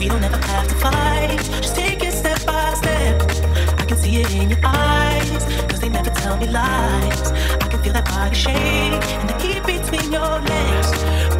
We don't ever have to fight. Just take it step by step. I can see it in your they never tell me lies. I can feel that body shake and the heat between your legs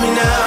me now.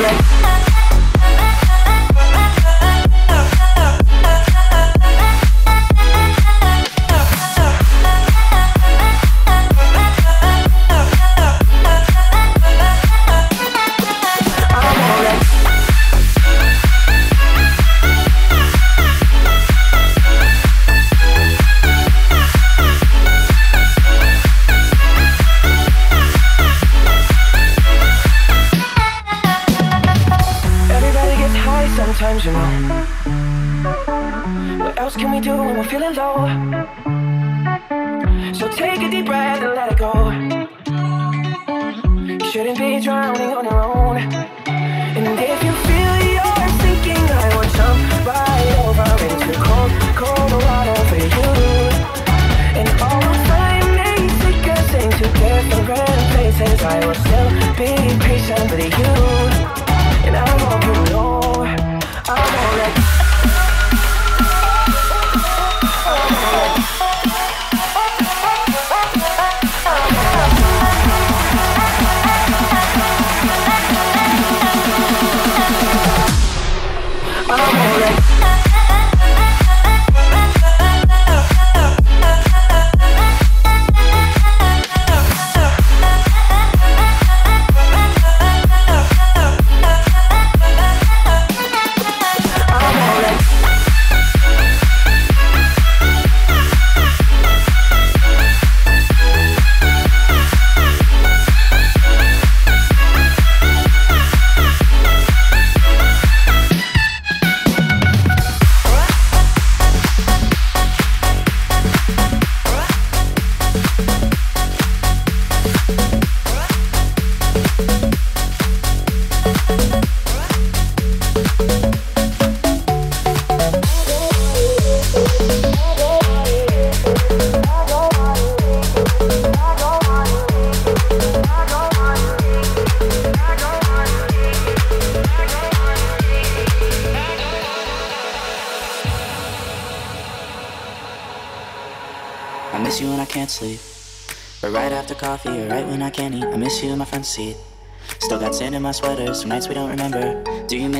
Yeah.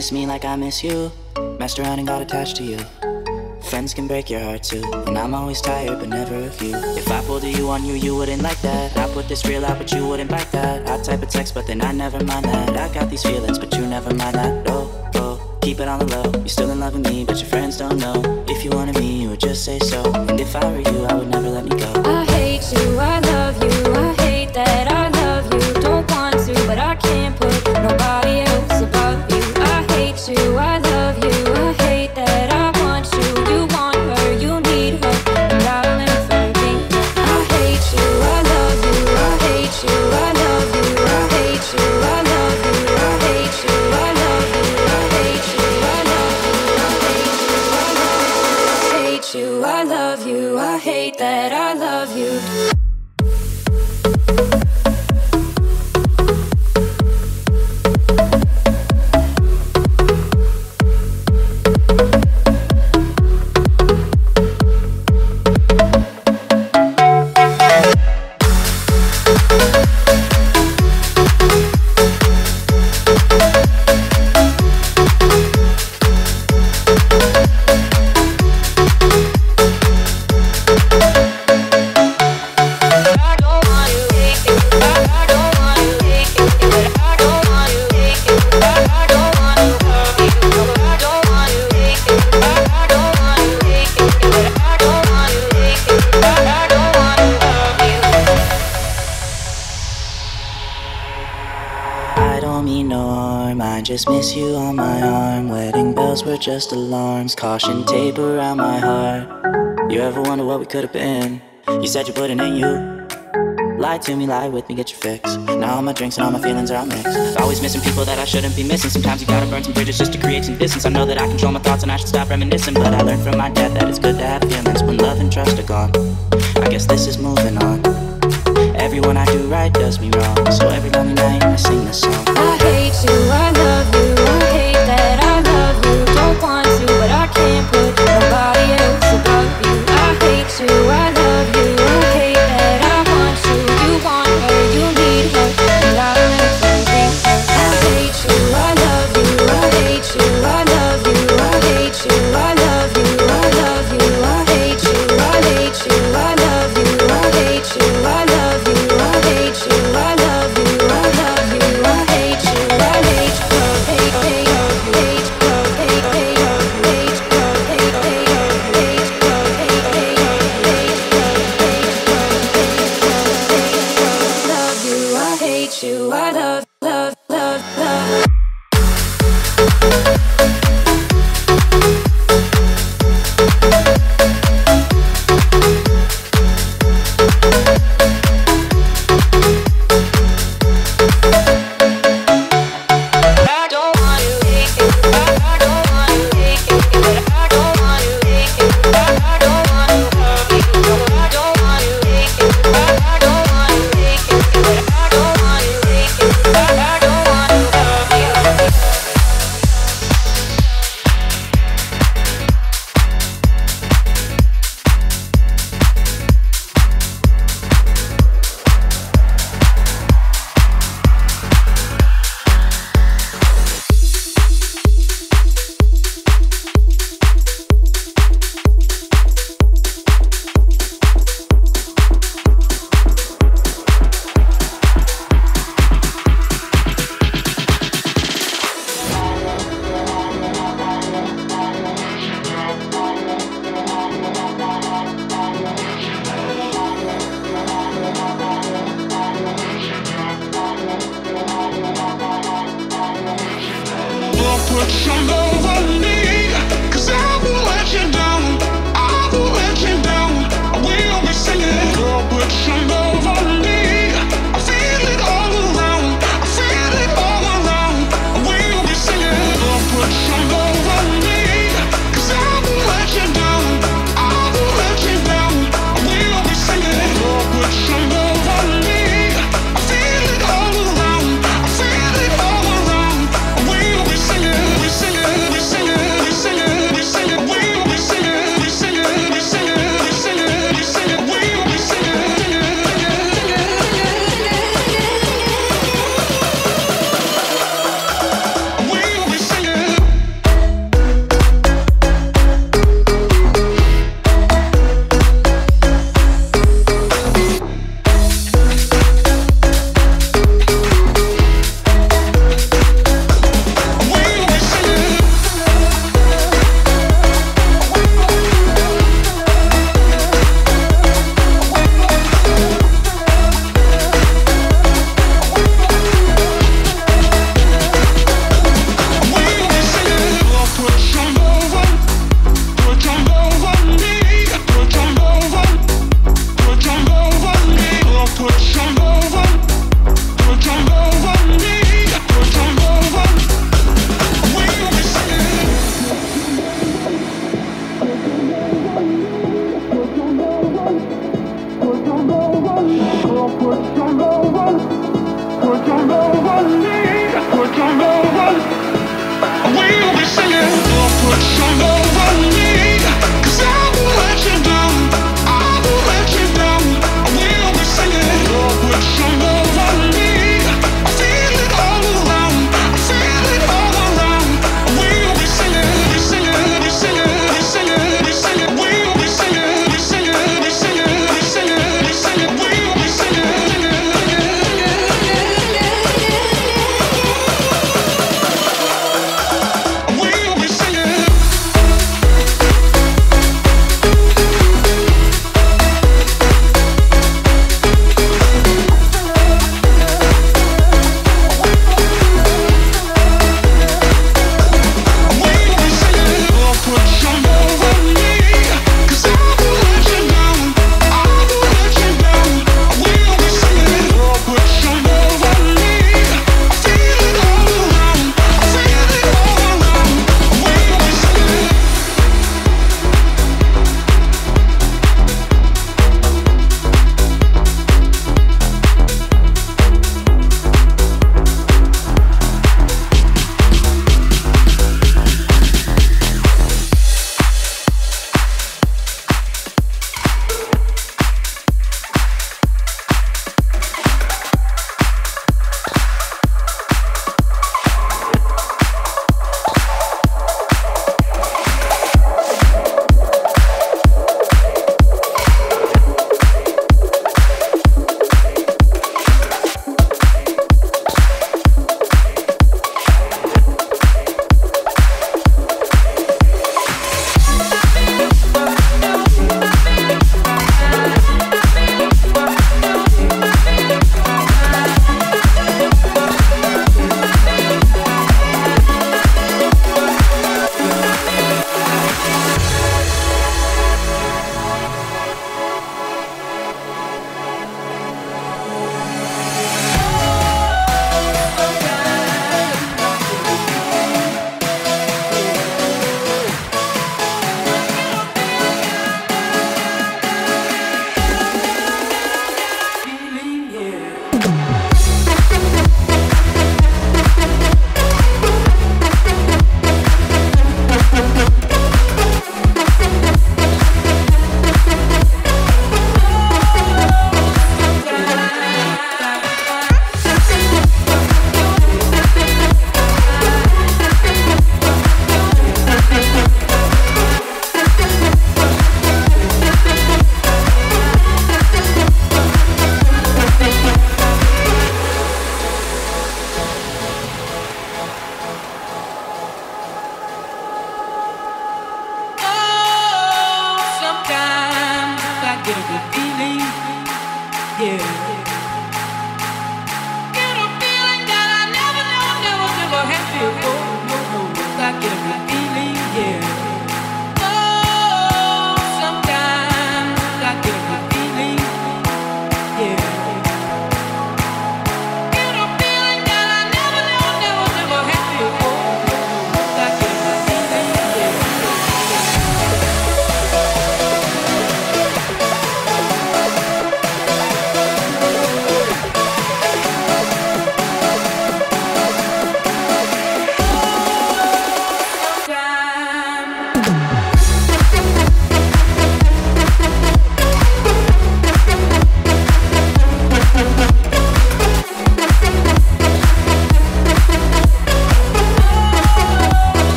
Miss me like I miss you? Messed around and got attached to you. Friends can break your heart too. And I'm always tired, but never of you. If I pulled a you on you, you wouldn't like that. I put this real out, but you wouldn't bite that. I type a text, but then I never mind that. I got these feelings, but you never mind that. Oh, oh, keep it on the low. You're still in love with me, but your friends don't know. If you wanted me, you would just say so. And if I were you, I would never let me go. I hate you, I love you, I love you. Just alarms, caution tape around my heart. You ever wonder what we could have been? You said you wouldn't, and you lie to me, lie with me, get your fix. Now all my drinks and all my feelings are all mixed. Always missing people that I shouldn't be missing. Sometimes you gotta burn some bridges just to create some distance. I know that I control my thoughts and I should stop reminiscing, but I learned from my dad that it's good to have feelings when love and trust are gone. I guess this is moving on. Everyone I do right does me wrong, so every lonely night I sing this song. put your love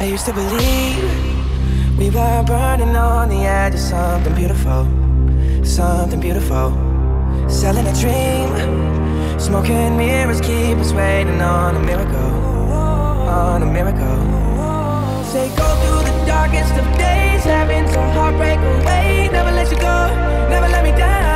I used to believe we were burning on the edge of something beautiful, something beautiful. Selling a dream, smoking mirrors keep us waiting on a miracle, on a miracle. Say go through the darkest of days, having to heartbreak away. Never let you go, never let me down.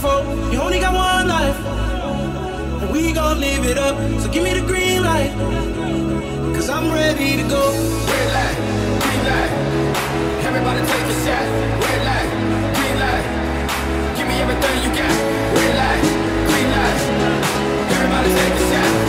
for. You only got one life, and we gon' live it up. So give me the green light, cause I'm ready to go. Red light, green light, everybody take a shot. Red light, green light, give me everything you got. Red light, green light, everybody take a shot.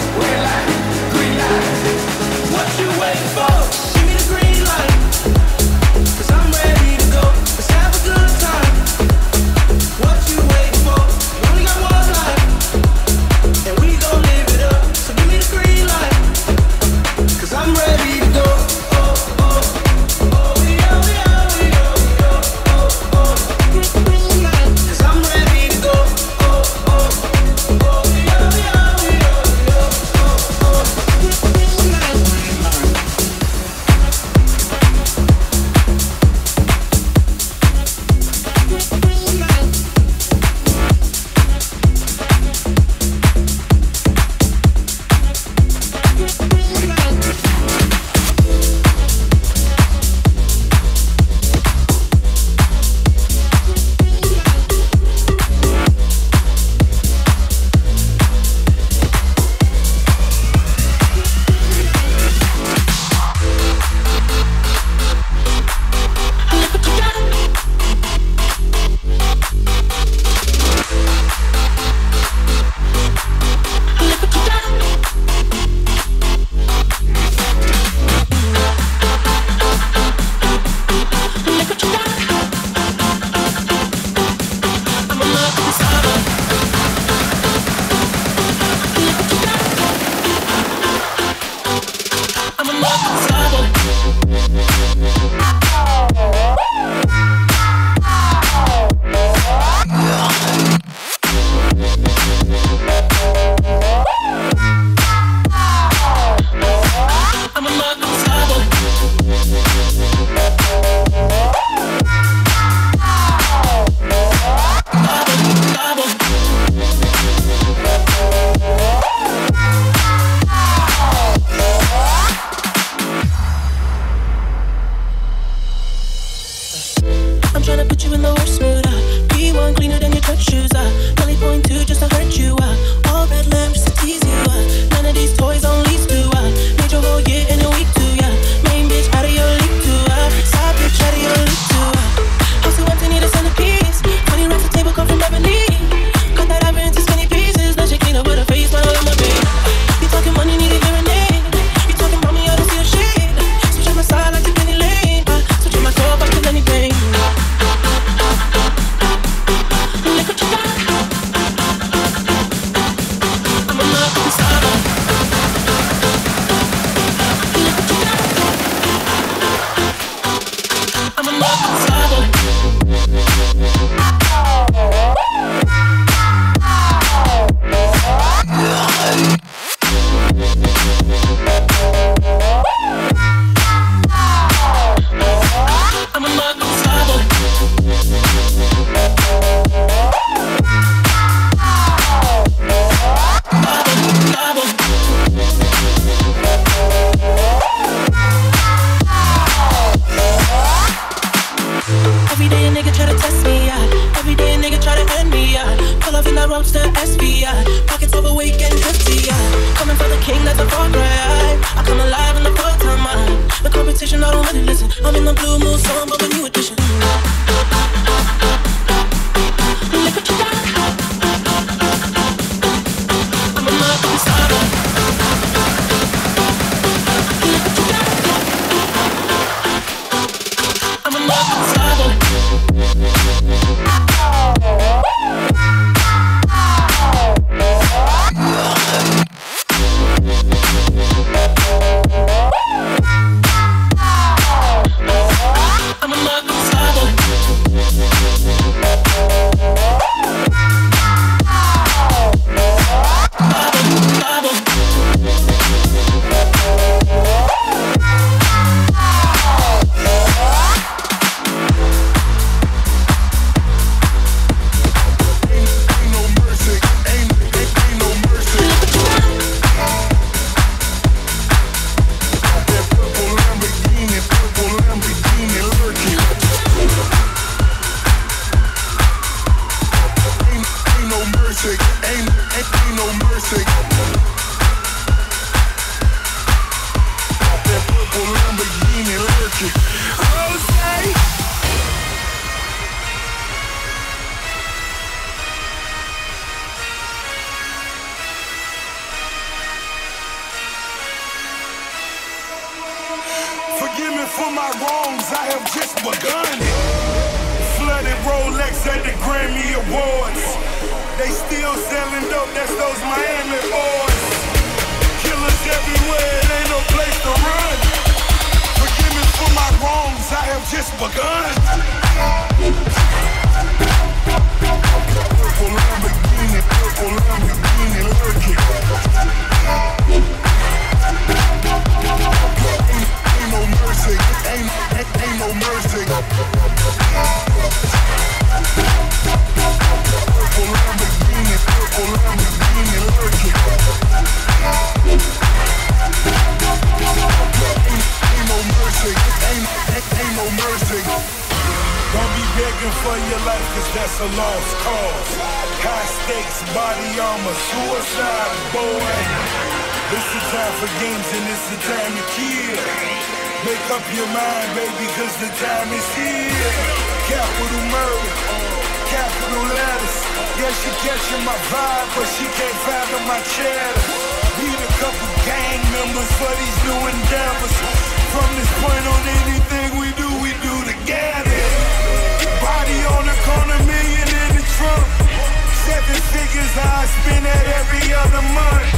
Figures I spend that every other month.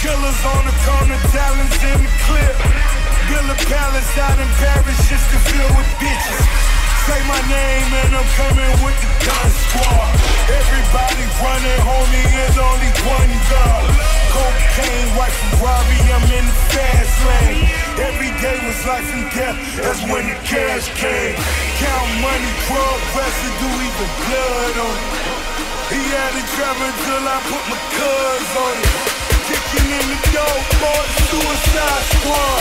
Killers on the corner, talents in the clip. Build a palace out in Paris just to fill with bitches. Say my name and I'm coming with the gun squad. Everybody running, homie, there's only one God. Cocaine, white Ferrari, I'm in the fast lane. Every day was life and death, that's when the cash came. Count money, drug residue, even blood on it. He had it traveling till I put my cuz on it. Kicking in the door, boy, suicide squad.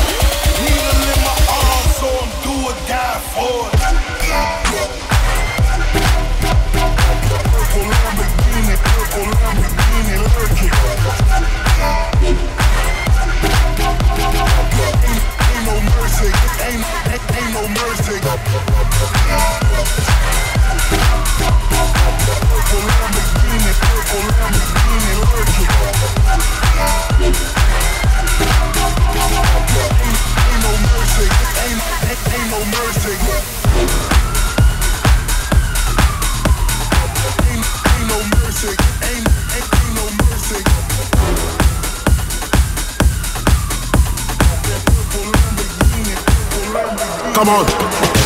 Needle in my arm, so I'm do or die for. Purple Lamborghini, purple Lamborghini lurking. Mercy, ain't. Ain't, ain't no mercy, ain't, ain't, ain't no mercy. Come on.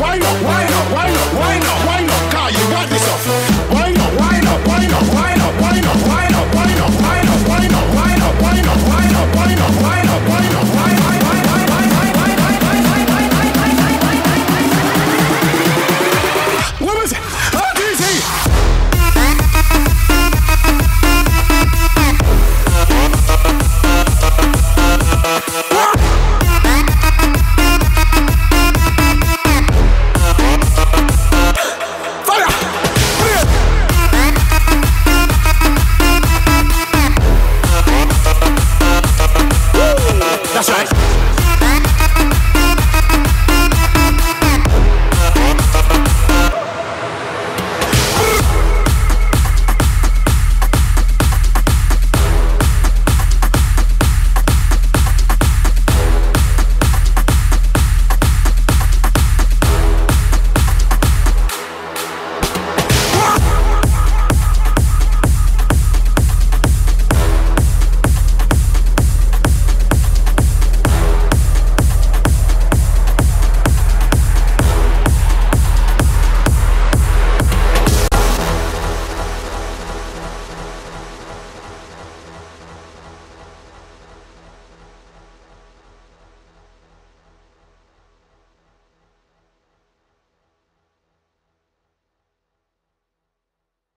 wind up, wind up, wind up, wind up, wind up, car, you got this off. Wind up, wind up, wind up, wind up, wind up, wind up, wind up, wind up, wind up, wind up, wind up, wind up, wind up, wind up.